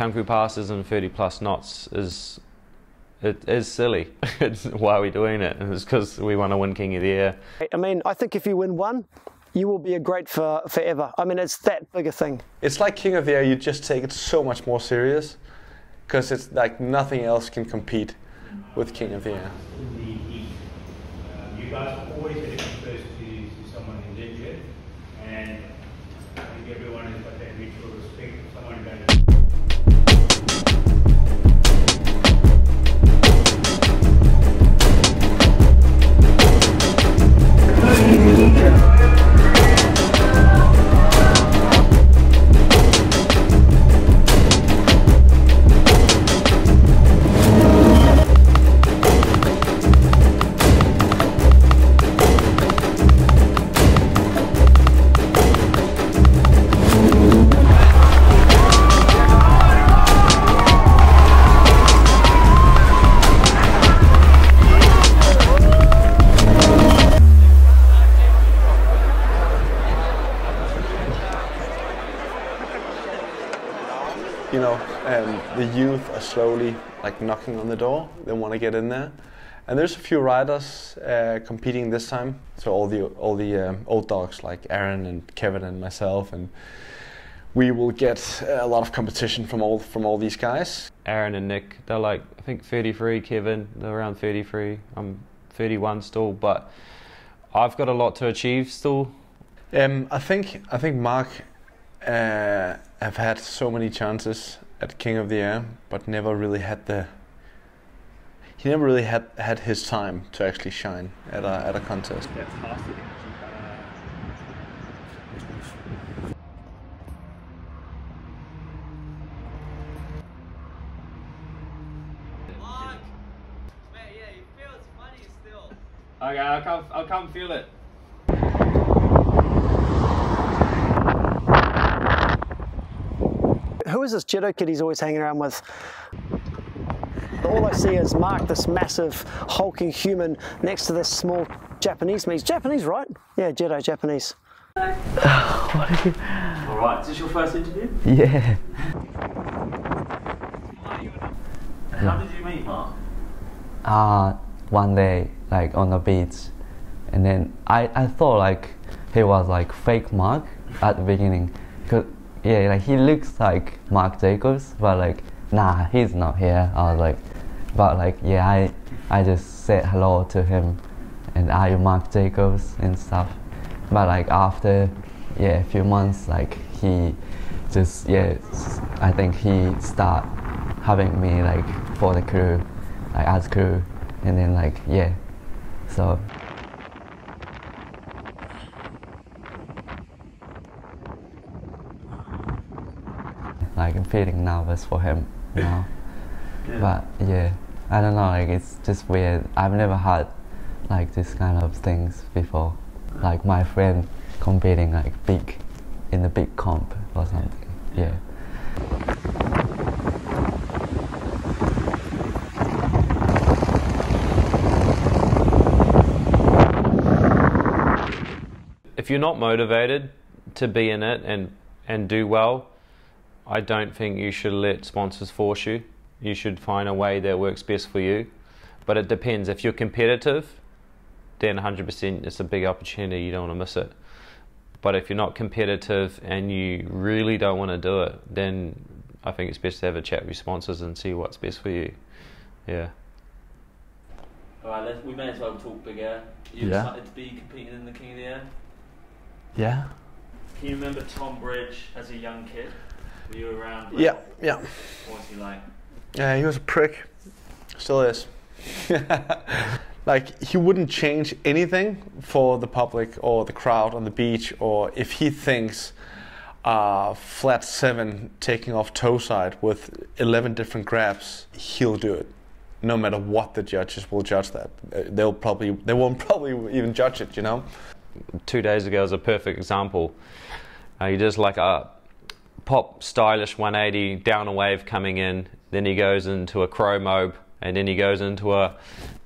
kung fu passes and 30 plus knots is it is silly. it's why are we doing it? And it's because we want to win King of the Air. I mean, I think if you win one, you will be a great for forever. I mean, it's that big a thing. It's like King of the Air. You just take it so much more serious because it's like nothing else can compete with King of the Air. Slowly like knocking on the door. They want to get in there, and there's a few riders uh, competing this time. So all the all the um, old dogs like Aaron and Kevin and myself, and we will get a lot of competition from all from all these guys. Aaron and Nick, they're like I think 33. Kevin, they're around 33. I'm 31 still, but I've got a lot to achieve still. Um, I think I think Marc uh, have had so many chances at King of the Air, but never really had the. He never really had had his time to actually shine at a at a contest. Okay, I'll come. I'll come feel it. Who is this Jiddo kid he's always hanging around with? All I see is Marc, this massive hulking human, next to this small Japanese man. He's Japanese, right? Yeah, Jiddo, Japanese. All right, is this your first interview? Yeah. How did you meet Marc? Uh, one day, like on the beach, and then I, I thought like he was like fake Marc at the beginning, cause yeah, like he looks like Marc Jacobs, but like nah, he's not here. I was like, but like yeah, I I just said hello to him, and are you Marc Jacobs and stuff, but like after yeah a few months, like he just yeah, I think he start having me like for the crew, like as crew, and then like yeah, so like I'm feeling nervous for him now. But yeah, I don't know, like it's just weird. I've never had like this kind of things before. Like my friend competing like big in the big comp or something. Yeah. If you're not motivated to be in it and and do well, I don't think you should let sponsors force you. You should find a way that works best for you. But it depends. If you're competitive, then 100% it's a big opportunity. You don't want to miss it. But if you're not competitive and you really don't want to do it, then I think it's best to have a chat with your sponsors and see what's best for you. Yeah. All right, let's, we may as well talk big air. You Yeah. excited to be competing in the King of the Air? Yeah. Can you remember Tom Bridge as a young kid? Were you around? Yeah, yeah. What was he like? Yeah, he was a prick. Still is. like he wouldn't change anything for the public or the crowd on the beach, or if he thinks uh, flat seven taking off toe side with eleven different grabs, he'll do it. No matter what the judges will judge that, Uh, they'll probably they won't probably even judge it. You know. two days ago is a perfect example. Uh, he does like a pop stylish 180 down a wave coming in, then he goes into a crow mobe, and then he goes into a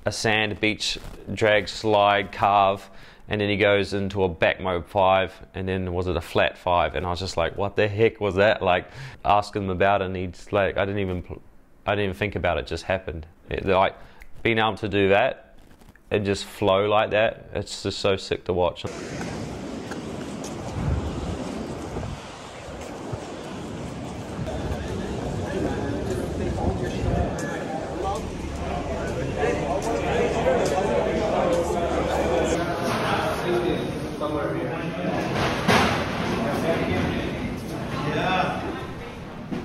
a sand beach drag slide carve and then he goes into a back mobe five and then was it a flat five? And I was just like what the heck was that? Like asking him about it and he's like I didn't even I didn't even think about it, it just happened. It, like being able to do that and just flow like that it's just so sick to watch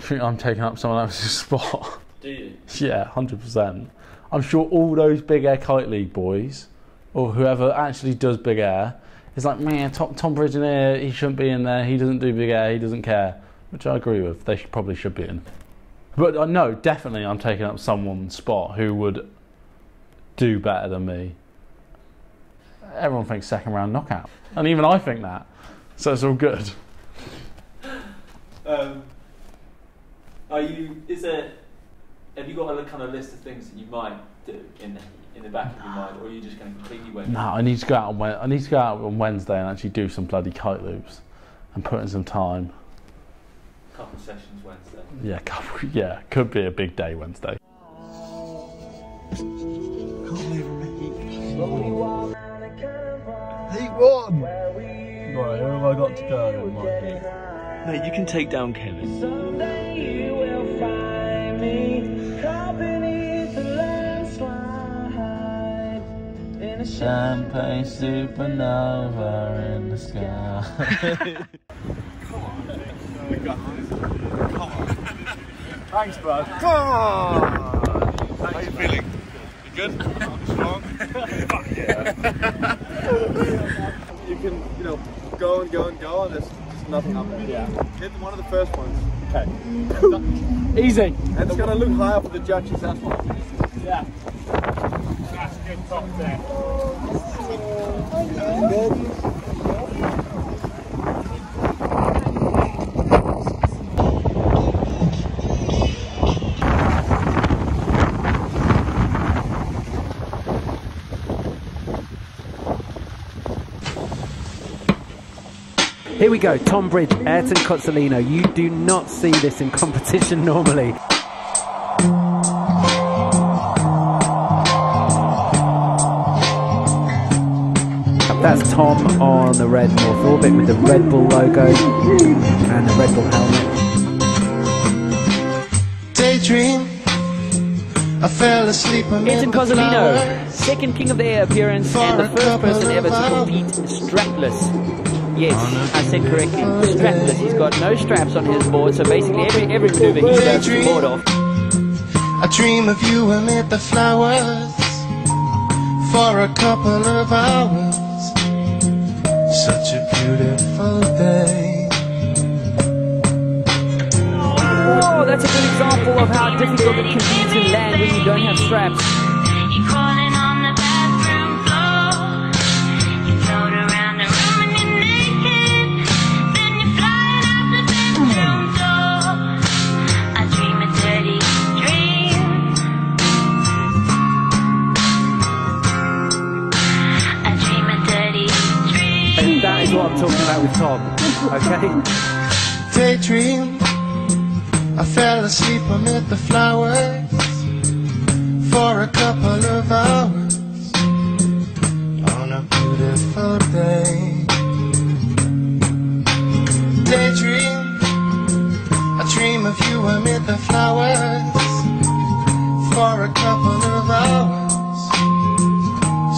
think I'm taking up someone else's spot. Do you? yeah, hundred percent. I'm sure all those big air kite league boys, or whoever actually does big air, is like, man, Tom, Tom here, he shouldn't be in there. He doesn't do big air. He doesn't care. Which I agree with. They should, probably should be in. But uh, no, definitely, I'm taking up someone's spot who would do better than me. Everyone thinks second round knockout, and even I think that. So it's all good. Um, are you? Is there? Have you got a kind of list of things that you might do in the in the back of your mind, or are you just going to completely wait? No, I need to go out on I need to go out on Wednesday and actually do some bloody kite loops, and put in some time. A Couple of sessions Wednesday. Yeah, couple, yeah, could be a big day Wednesday. Heat one. Right, who have I got to go in my heat? Mate, you can take down Kevin. Champagne supernova in the sky. Thanks, bud. Come on. How are you feeling? You good? I'm strong? Fuck yeah. you can, you know, go and go and go, and there's just nothing happening. Yeah. Hit one of the first ones. Okay. Easy. And it's gonna look higher for the judges. That's what. Yeah. That's good top there. Here we go, Tom Bridge, Ayrton Cozzolino. You do not see this in competition normally. That's Tom on the red North Orbit with the Red Bull logo and the Red Bull helmet. Daydream. I fell asleep Ayrton Cozzolino, second King of the Air appearance and the first person ever to compete strapless. Yes, I said correctly, strapless. He's got no straps on his board, so basically every every maneuver he does is board off. I dream of you amid the flowers for a couple of hours. Such a beautiful day. Oh, that's a good example of how difficult it can be to land when you don't have straps. Okay? Daydream. I fell asleep amid the flowers for a couple of hours on a beautiful day. Daydream. I dream of you amid the flowers for a couple of hours.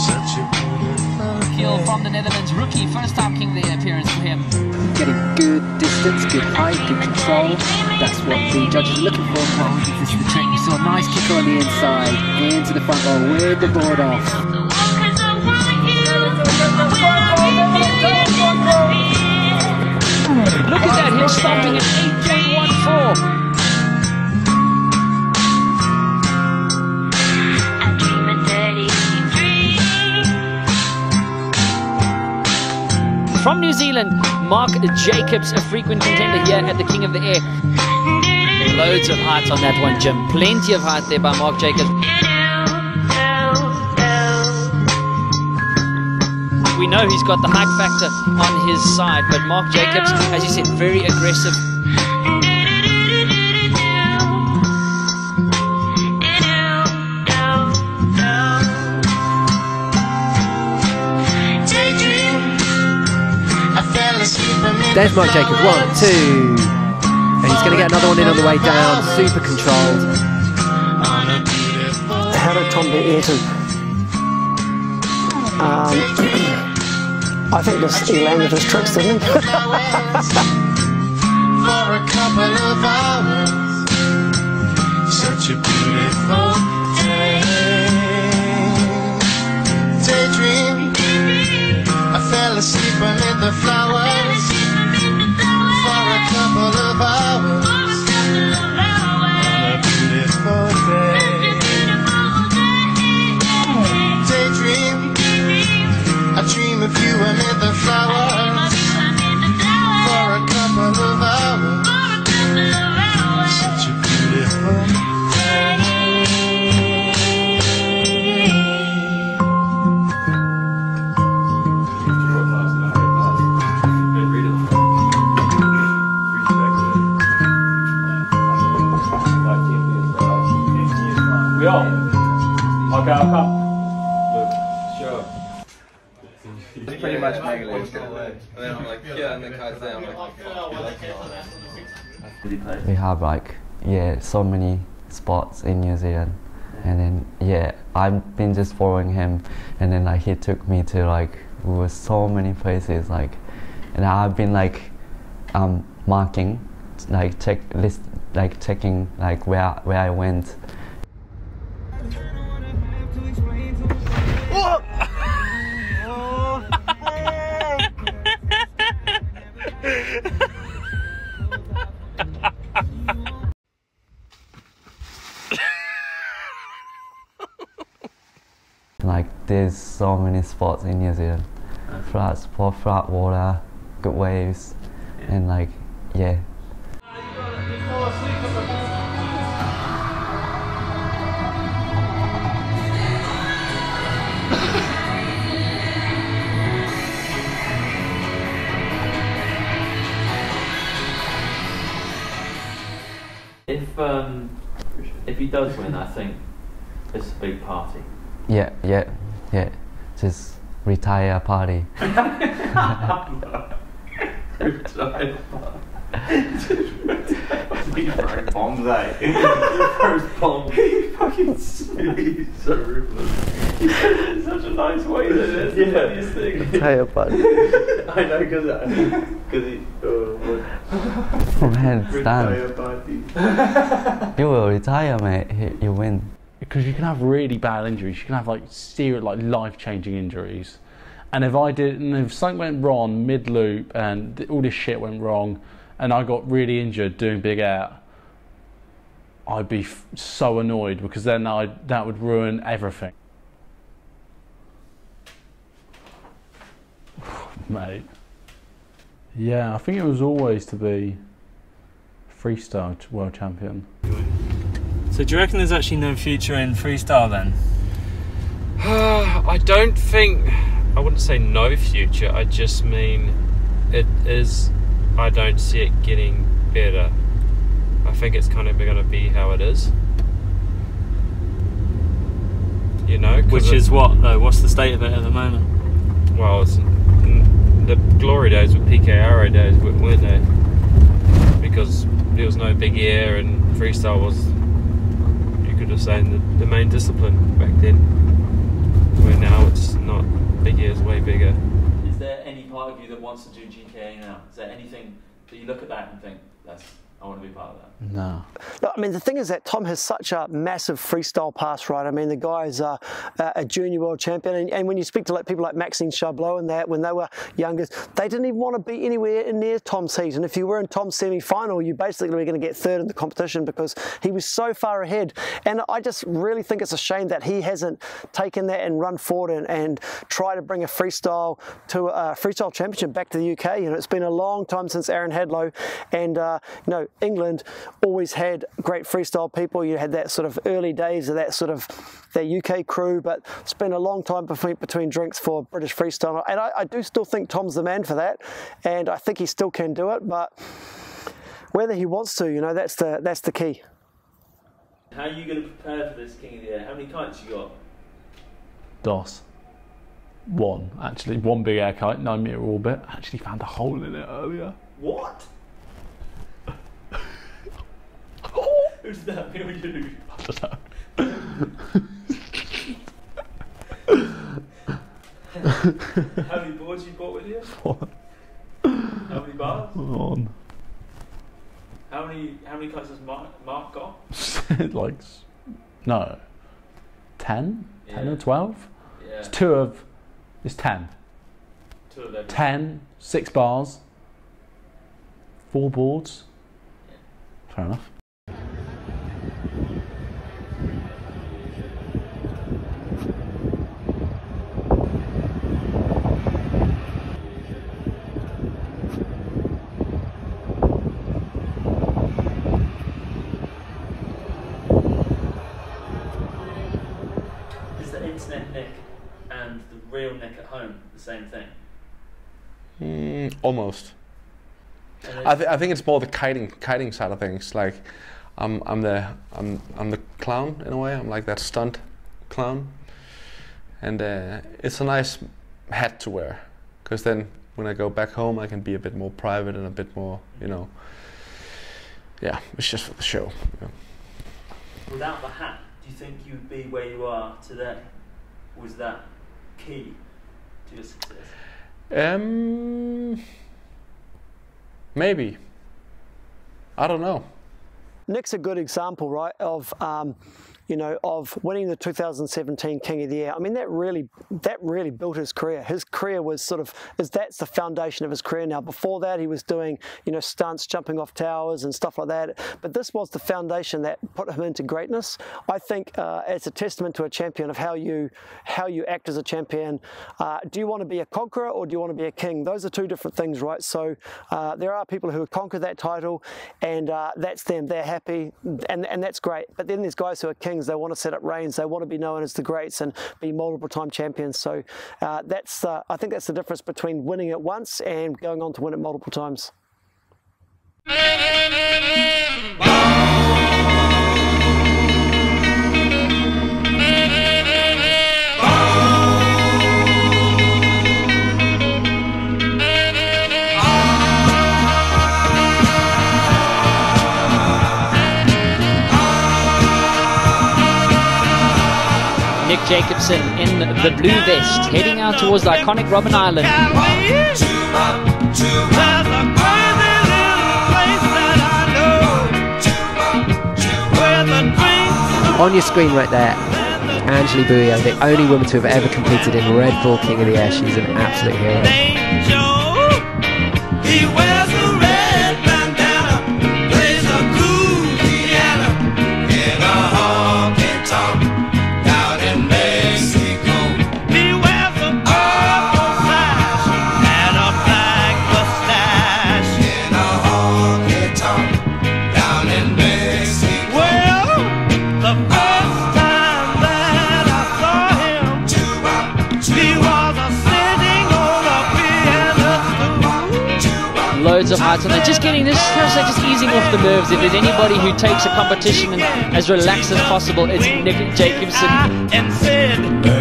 Such a beautiful Kill from the Netherlands, rookie, first time King of appearance for him. Good distance, good height, good control. That's what the judges are looking for. This is the trick. You saw a nice kick on the inside, into the front row, with the board off. Look at that, him stopping at 8.14. From New Zealand, Marc Jacobs, a frequent contender here at the King of the Air. Loads of heart on that one, Jim. Plenty of heart there by Marc Jacobs. We know he's got the heart factor on his side, but Marc Jacobs, as you said, very aggressive. There's Marc Jacobs, one, two. And he's going to get another one in on the way down, super controlled. How did Tom beat Ayrton? Um, I think this, he landed his tricks, didn't he? for a couple of hours. Such a beautiful day. Daydream. I fell asleep amid the flowers for a couple of hours. On a beautiful day. Daydream. I dream of you amid the flowers I'll come. Luke. Sure. It's pretty much Megalith. And then I'm like, yeah, and then Kai's there, I'm like, we have like yeah so many spots in New Zealand and then yeah I've been just following him and then like he took me to like we were so many places like and I've been like um marking like check list like checking like where where I went there's so many spots in New Zealand. Flat spot flat water good waves and like yeah. If um, if he does win, I think it's a big party. yeah yeah yeah just retire party bombs, eh? First bomb. He fucking he's so ruthless. He said it in such a nice way that it's the funniest thing. retire party I know, because because he. Oh, what? oh man it's Retire done party. you will retire mate you- you win because you can have really bad injuries. You can have like serious, like life-changing injuries. And if I did, and if something went wrong mid loop and all this shit went wrong, and I got really injured doing big air, I'd be f- so annoyed because then I that would ruin everything. Mate. Yeah, I think it was always to be freestyle world champion. So do you reckon there's actually no future in freestyle then? I don't think. I wouldn't say no future. I just mean it is. I don't see it getting better. I think it's kind of going to be how it is. You know, Which it- is what though? What's the state of it at the moment? well, it's, the glory days were PKRA days, weren't they? Because there was no big air and freestyle was, could have said, the, the main discipline back then. Where now it's not. Big is way bigger. Is there any part of you that wants to do GKA now? Is there anything that you look at that and think, that's I want to be part of that? No. I mean, the thing is that Tom has such a massive freestyle pass, right? I mean, the guy's uh, a junior world champion, and, and when you speak to like people like Maxime Chabloz and that, when they were younger, they didn't even want to be anywhere near Tom's heat. And if you were in Tom's semi-final, you basically were going to get third in the competition because he was so far ahead. And I just really think it's a shame that he hasn't taken that and run forward and, and try to bring a freestyle to a freestyle championship back to the UK. You know, it's been a long time since Aaron Hadlow, and uh, you know, England always had great freestyle people. You had that sort of early days of that sort of that UK crew, but it's been a long time between, between drinks for British freestyle. And I, I do still think Tom's the man for that, and I think he still can do it. But whether he wants to, you know, that's the that's the key. How are you going to prepare for this King of the Air? How many kites you got? DOS. One, actually. One big air kite, nine metre orbit. Actually found a hole in it earlier. What? Who's that? Me or you? I don't How many boards you brought with you? know. How many bars? One. How many how many kites has Marc, Marc got? like, no. 10? 10 Yeah. or 12? Yeah. It's two of, it's 10. Two of them. 10, six bars, four boards. Fair enough. Is the internet Nick and the real Nick at home the same thing? Mm, almost. I, th- I think it's more the kiting kiting side of things. Like, I'm I'm the I'm I'm the clown in a way. I'm like that stunt clown, and uh, it's a nice hat to wear, because then when I go back home, I can be a bit more private and a bit more, you know. Yeah, it's just for the show. know. Without the hat, do you think you'd be where you are today? Was that key to your success? Um, maybe. I don't know. Nick's a good example, right, of um, you know of winning the 2017 King of the Air. I mean, that really that really built his career. His career was sort of is that's the foundation of his career now. Before that, he was doing you know stunts, jumping off towers and stuff like that. But this was the foundation that put him into greatness. I think uh, it's a testament to a champion of how you how you act as a champion. Uh, do you want to be a conqueror or do you want to be a king? Those are two different things, right? So uh, there are people who conquer that title, and uh, that's them. They're happy, and and that's great. But then there's guys who are kings. They want to set up reigns. They want to be known as the greats and be multiple time champions. So uh, that's uh, I think that's the difference between winning it once and going on to win it multiple times. Nick Jacobsen in the blue vest, heading out towards the iconic Robben Island. On your screen right there, Angely Bouillot, the only woman to have ever competed in Red Bull King of the Air. She's an absolute hero. Of heights on there. Just getting this, just easing off the nerves. If there's anybody who takes a competition and as relaxed as possible, it's Nick Jacobsen.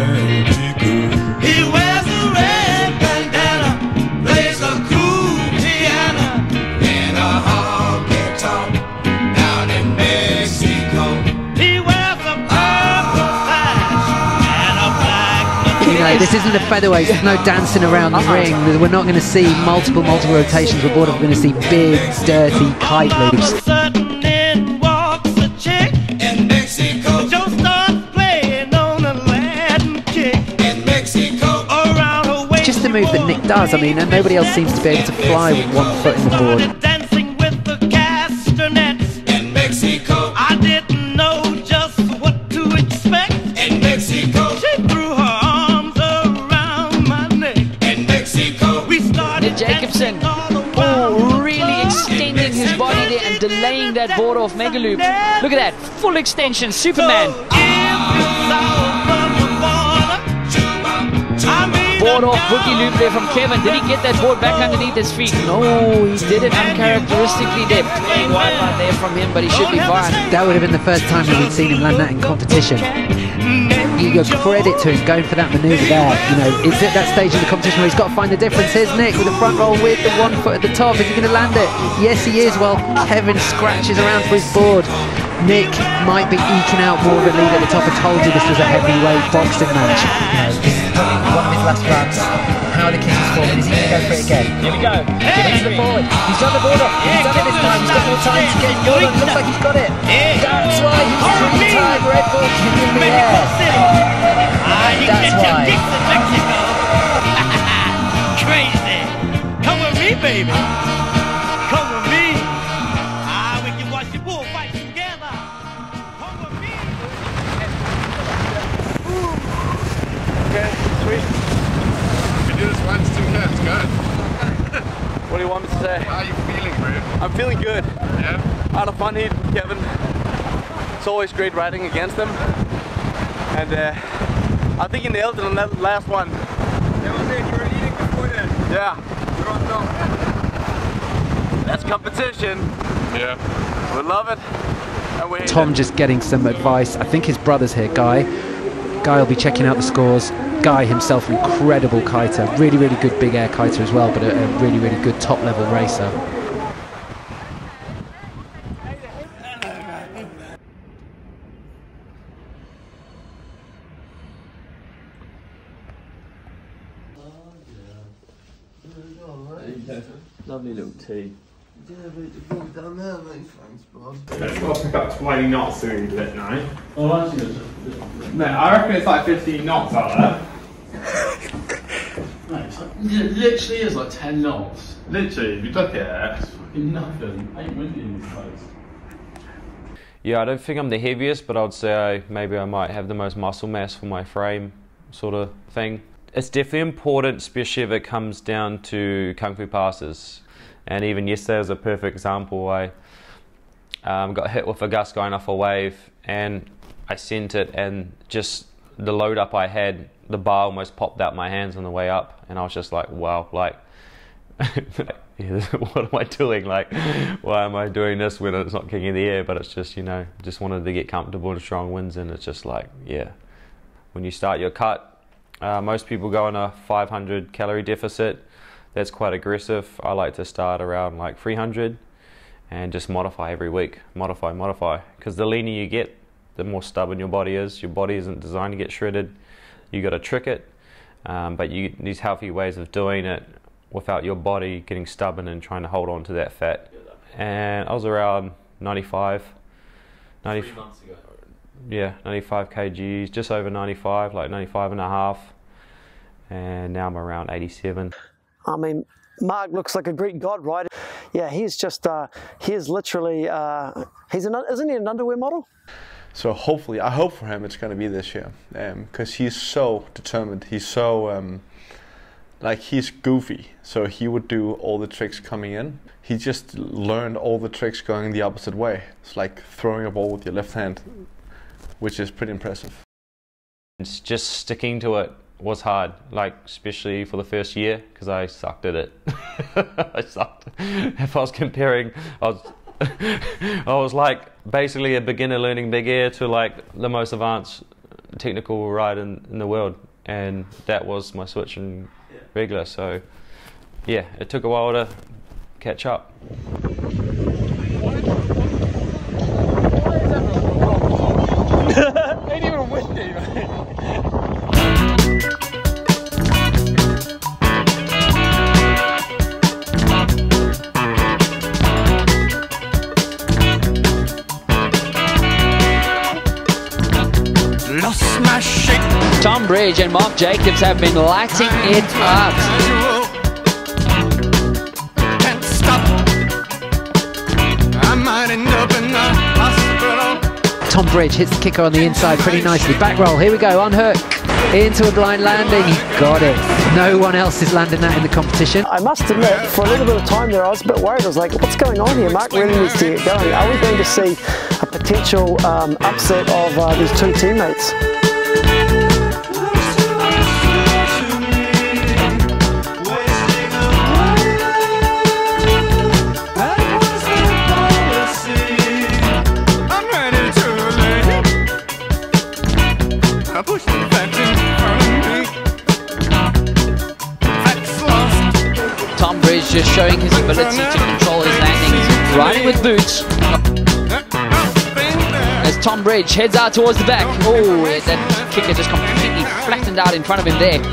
This isn't the featherweight. There's no dancing around the ring. We're not going to see multiple, multiple rotations. We're going to see big, dirty kite loops. sudden in a chick in Mexico. Joe starts playing on a Latin kick in Mexico. Around her waist, Just the move that Nick does. I mean, and nobody else seems to be able to fly with one foot in the board. Getting that board off Mega Loop. Look at that, full extension, Superman. Board off boogie loop there from Kevin. Did he get that board back underneath his feet? No, he did it uncharacteristically there. Playing wide line there from him, but he should be fine. That would have been the first time that we'd seen him land that in competition. You credit to him going for that manoeuvre there. You know, it's at that stage in the competition where he's got to find the difference. Here's Nick with the front roll with the one foot at the top. Is he going to land it? Yes, he is. Well, Kevin scratches around for his board. Nick might be eking out more of a lead at the top. I told you this was a heavyweight boxing match. is one of his last. How the Kings forming? Is he going to go for it again? Here we go. It to the forward. He's done the board off. He's done it this time. He's got more time to get his board. Looks like he's got it. That's why he's three-time Red Bull King in the air. That's why. Crazy. Come with me, baby. Come with me. Ah, we can watch the bullfights together. Once, two hands, good. what do you want me to say? How are you feeling, bro? I'm feeling good. Yeah? I had a fun heat with Kevin. It's always great riding against him. And uh, I think he nailed it on that last one. Yeah, was it? You were leading before then? Yeah. You're on top. That's competition. Yeah. We love it. And we hate Tom just getting some advice. I think his brother's here, Guy. Guy will be checking out the scores. Guy himself, incredible kiter. Really, really good big air kiter as well, but a, a really, really good top level racer. Lovely little tea. Yeah, but you've down there, mate. Thanks, Bob. Let's go pick up 20 knots doing it now. Oh, actually, Mate, I reckon it's like 15 knots out there. Mate, it's like, it literally is like 10 knots. Literally, if you look at it. It's fucking nothing. Ain't windy in this place. Yeah, I don't think I'm the heaviest, but I'd say I, maybe I might have the most muscle mass for my frame, sort of thing. It's definitely important, especially if it comes down to kung fu passes. And even yesterday was a perfect example. I um, got hit with a gust going off a wave, and I sent it, and just the load up I had, the bar almost popped out my hands on the way up, and I was just like, wow, like. what am I doing? Like, why am I doing this when it's not kicking in the air? But it's just, you know, just wanted to get comfortable in strong winds, and it's just like, yeah. When you start your cut, uh, most people go on a 500 calorie deficit. That's quite aggressive. I like to start around like 300 and just modify every week. Modify, modify. Because the leaner you get, the more stubborn your body is. Your body isn't designed to get shredded. You got to trick it. Um, but you these healthy ways of doing it without your body getting stubborn and trying to hold on to that fat. And I was around 95. 90, Three months ago. yeah, 95 kgs, just over 95, like 95 and a half. And now I'm around 87. I mean, Marc looks like a Greek god, right? Yeah, he's just, uh, he's literally, uh, he's an, isn't he an underwear model? So hopefully, I hope for him it's going to be this year, because he's so determined. He's so um, like he's goofy. So he would do all the tricks coming in. He just learned all the tricks going the opposite way. It's like throwing a ball with your left hand, which is pretty impressive. It's just sticking to it was hard, like especially for the first year because I sucked at it. I sucked. If I was comparing, I was, I was like basically a beginner learning big air to like the most advanced technical ride in, in the world, and that was my switch in regular. So yeah, it took a while to catch up. Tom Bridge and Marc Jacobs have been lighting it up. Can't stop. I might end up in the hospital. Tom Bridge hits the kicker on the inside pretty nicely. Back roll, here we go, unhook. Into a blind landing, he got it. No one else is landing that in the competition. I must admit, for a little bit of time there, I was a bit worried. I was like, what's going on here? Marc really needs to get going. Are we going to see a potential um, upset of uh, these two teammates? Just showing his ability to control his landings. Riding with boots. As Tom Bridge heads out towards the back. Oh, that kicker just completely flattened out in front of him there.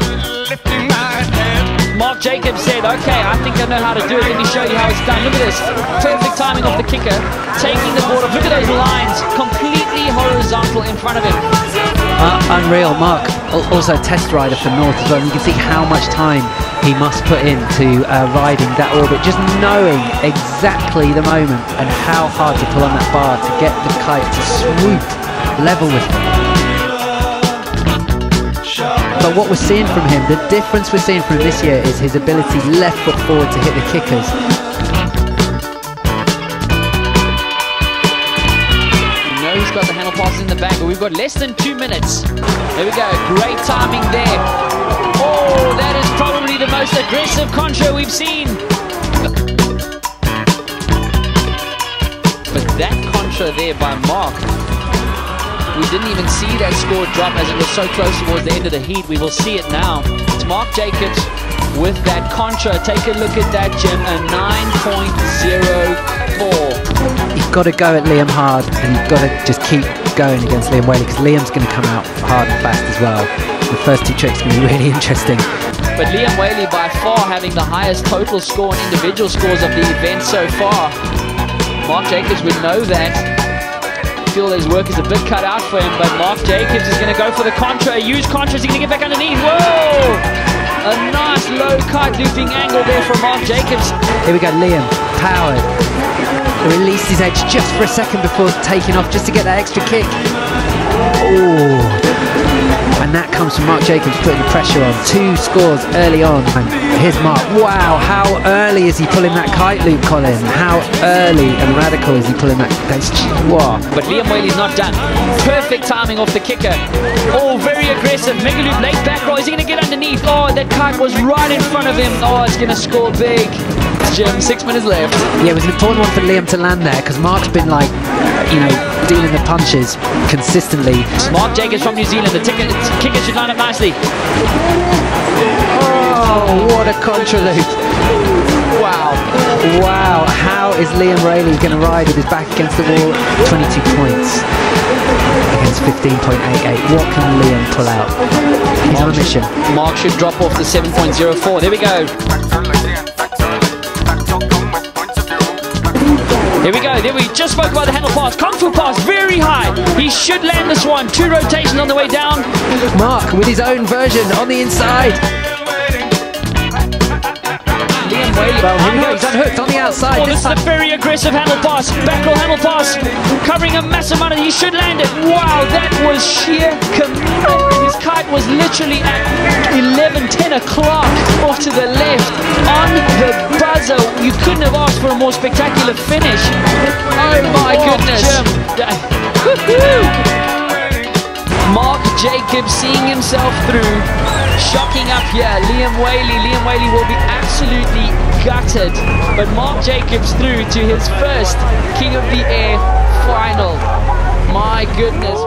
Marc Jacobs said, okay, I think I know how to do it. Let me show you how it's done. Look at this. Perfect timing of the kicker. Taking the board off. Look at those lines. Completely horizontal in front of him. Uh, unreal. Marc, al- also test rider for North as well. You can see how much time he must put into uh, riding that orbit, just knowing exactly the moment and how hard to pull on that bar to get the kite to swoop level with him. But what we're seeing from him, the difference we're seeing from him this year is his ability left foot forward to hit the kickers. But we've got less than two minutes. There we go. Great timing there. Oh, that is probably the most aggressive contra we've seen. But that contra there by Marc, we didn't even see that score drop as it was so close towards the end of the heat. We will see it now. It's Marc Jacobs with that contra. Take a look at that, Jim. A 9.04. You've got to go at Liam hard and you've got to just keep going against Liam Whaley because Liam's going to come out hard and fast as well. The first two tricks are going to be really interesting. But Liam Whaley by far having the highest total score and individual scores of the event so far. Marc Jacobs would know that. Feel his work is a bit cut out for him, but Marc Jacobs is going to go for the contra. Huge contra. Is he going to get back underneath? Whoa! A nice low kite looping angle there from Marc Jacobs. Here we go, Liam, powered. Released his edge just for a second before taking off, just to get that extra kick. Oh, and that comes from Marc Jacobs putting pressure on. Two scores early on. And here's Marc. Wow, how early is he pulling that kite loop, Colin? How early and radical is he pulling that? That's wow. But Liam Whaley's not done. Perfect timing off the kicker. Oh, very aggressive. Mega loop late back row. Is he going to get underneath? Oh, that kite was right in front of him. Oh, it's going to score big. Jim, six minutes left. Yeah, it was an important one for Liam to land there because Marc's been like, you know, dealing the punches consistently. Marc Jacobs from New Zealand. The ticket, kicker should line up nicely. Oh, what a contra loop. Wow. Wow. How is Liam Whaley going to ride with his back against the wall? 22 points against 15.88. What can Liam pull out? He's on a mission. Marc should drop off to 7.04. There we go. Here we go. There we just spoke about the handle pass. Kung Fu pass, very high. He should land this one. Two rotations on the way down. Marc with his own version on the inside. Liam Whaley, here we go. He's unhooked on the outside. Oh, this is a very aggressive handle pass. Back handle pass. Covering a massive amount of He should land it. Wow, that was sheer command. His kite was literally at 11, 10 o'clock off to the left. On the buzzer. You couldn't have asked for a more spectacular finish. Oh my goodness. Woohoo! Marc Jacobs seeing himself through. Shocking up here. Liam Whaley. Liam Whaley will be absolutely gutted. But Marc Jacobs through to his first King of the Air final. My goodness.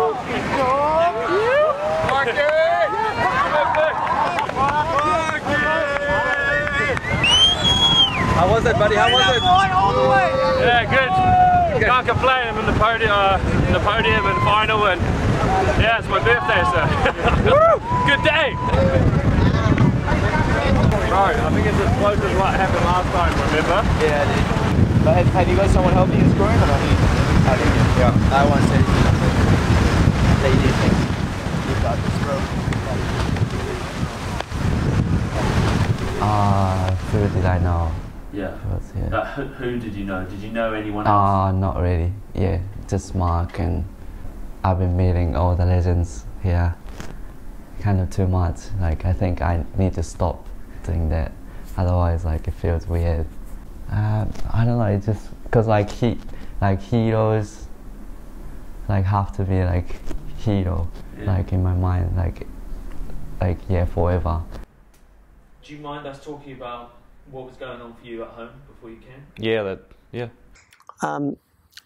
How was it, buddy? How was it? Yeah, good. Can't complain. I'm in the podium, uh, in the podium and final, and yeah, it's my birthday, so good day. Bro, I think it's as close as what happened last time. Remember? Yeah, dude. But have, have you got someone helping you scoring or not? I think yeah. I want to say lady things. You got this, bro. Uh, who did I know? Yeah. First, yeah. Uh, who, who did you know? Did you know anyone else? Uh, not really. Yeah, just Marc and I've been meeting all the legends here. Kind of too much. Like I think I need to stop doing that. Otherwise, like it feels weird. Uh, I don't know. It just because like he, like heroes, like have to be like hero, Yeah. like in my mind, like like yeah forever. Do you mind us talking about what was going on for you at home before you came? Yeah, that yeah. Um,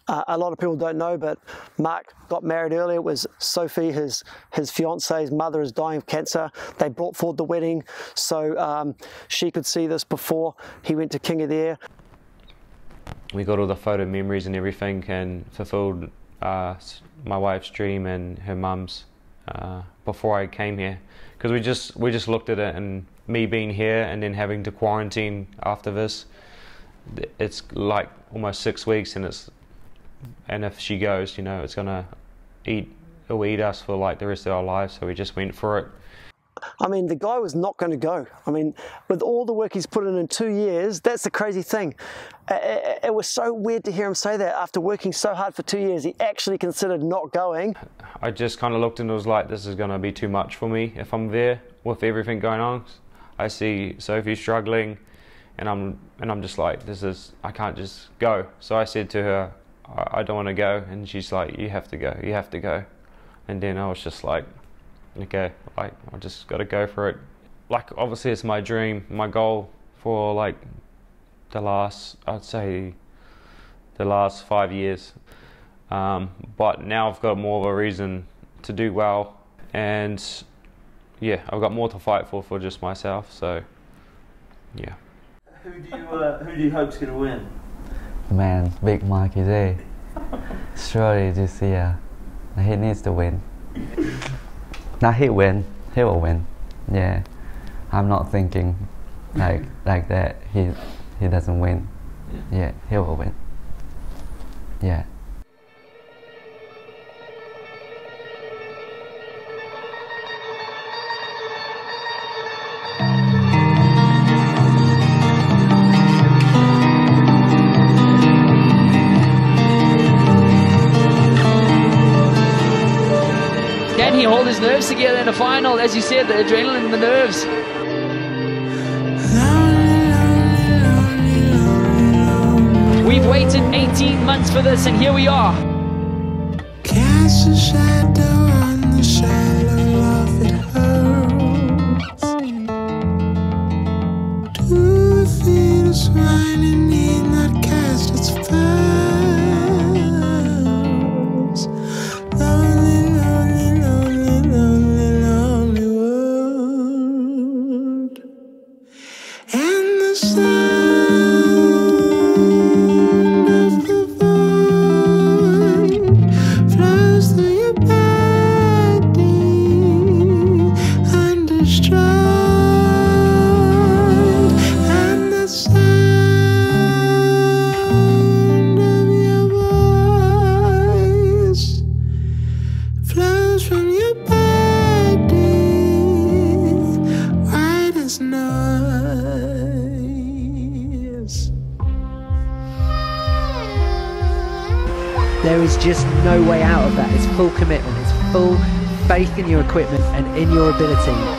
uh, a lot of people don't know, but Marc got married earlier. It was Sophie, his his fiance's mother, is dying of cancer. They brought forward the wedding so um, she could see this before he went to King of the Air. we got all the photo memories and everything and fulfilled uh, my wife's dream and her mum's uh, before I came here because we just we just looked at it and me being here and then having to quarantine after this it's like almost six weeks and it's and if she goes you know it's gonna eat it'll eat us for like the rest of our lives so we just went for it I mean, the guy was not going to go. I mean, with all the work he's put in in two years, that's the crazy thing. I- I- It was so weird to hear him say that after working so hard for two years, he actually considered not going. I just kind of looked and was like, this is going to be too much for me if I'm there with everything going on. I see Sophie struggling, and I'm and I'm just like, this is I can't just go. So I said to her, I, don't want to go, and she's like, you have to go, you have to go. And then I was just like, okay, like I just got to go for it. Like obviously it's my dream, my goal for like the last I'd say the last five years. Um, but now I've got more of a reason to do well, and yeah, I've got more to fight for for just myself. So yeah. Who do you uh, who do you hope's going to win? Man, big Marky J. Surely this year, he needs to win. Now he win, he will win. Yeah, I'm not thinking like like that. He he doesn't win. Yeah, he will win. Yeah. Together in a final? As you said, the adrenaline the nerves. We've waited 18 months for this, and here we are. Equipment and in your ability.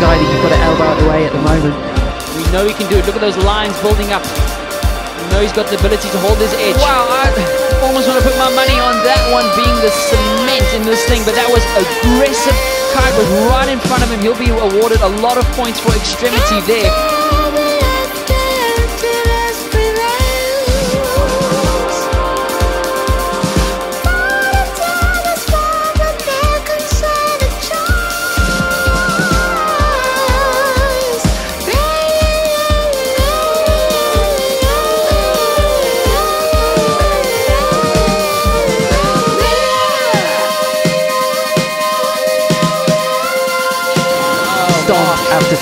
Paddy, you've got an elbow out the way at the moment. We know he can do it. Look at those lines building up. We know he's got the ability to hold his edge. Wow, I almost want to put my money on that one being the cement in this thing, but that was aggressive. Kite was right in front of him. He'll be awarded a lot of points for extremity there.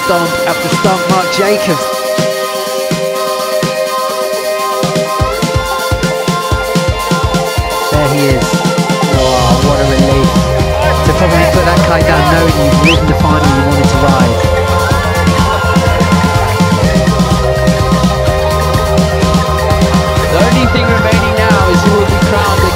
stomp after stomp, Marc Jacobs. There he is. Oh, what a relief. To probably put that kite down knowing you've ridden the final you wanted to ride. The only thing remaining now is who will be crowned